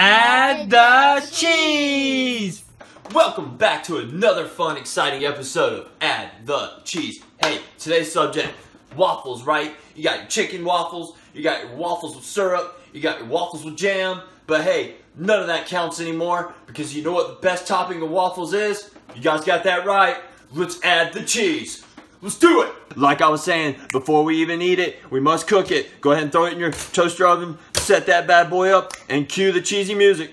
Add the cheese! Welcome back to another fun, exciting episode of Add the Cheese. Hey, today's subject, waffles, right? You got your chicken waffles, you got your waffles with syrup, you got your waffles with jam, but hey, none of that counts anymore because you know what the best topping of waffles is? You guys got that right. Let's add the cheese. Let's do it! Like I was saying, before we even eat it, we must cook it. Go ahead and throw it in your toaster oven, set that bad boy up, and cue the cheesy music.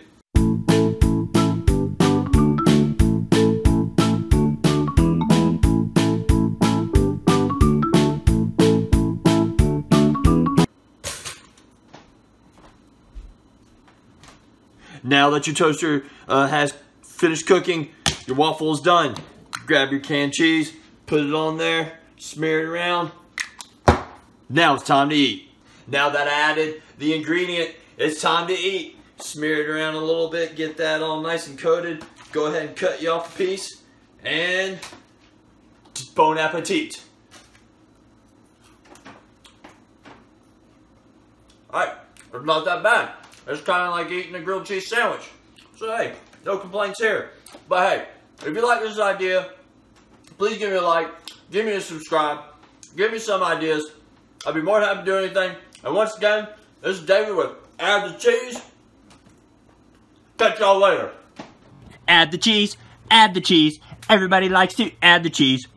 Now that your toaster uh, has finished cooking, your waffle is done. Grab your canned cheese, put it on there, smear it around. Now it's time to eat. Now that I added the ingredient, it's time to eat. Smear it around a little bit, get that all nice and coated. Go ahead and cut you off a piece. And bon appetit. Alright, it's not that bad. It's kind of like eating a grilled cheese sandwich. So hey, no complaints here. But hey, if you like this idea, please give me a like, give me a subscribe, give me some ideas. I'd be more than happy to do anything. And once again, this is David with Add the Cheese. Catch y'all later. Add the cheese, add the cheese. Everybody likes to add the cheese.